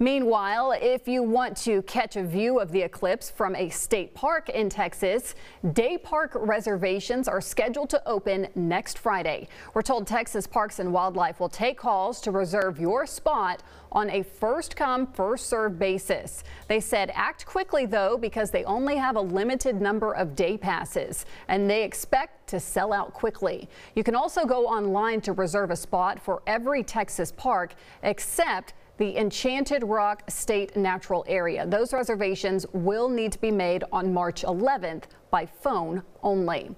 Meanwhile, if you want to catch a view of the eclipse from a state park in Texas, day park reservations are scheduled to open next Friday. We're told Texas Parks and Wildlife will take calls to reserve your spot on a first come, first served basis. They said act quickly though because they only have a limited number of day passes and they expect to sell out quickly. You can also go online to reserve a spot for every Texas park except the Enchanted Rock State Natural Area. Those reservations will need to be made on March 11th by phone only.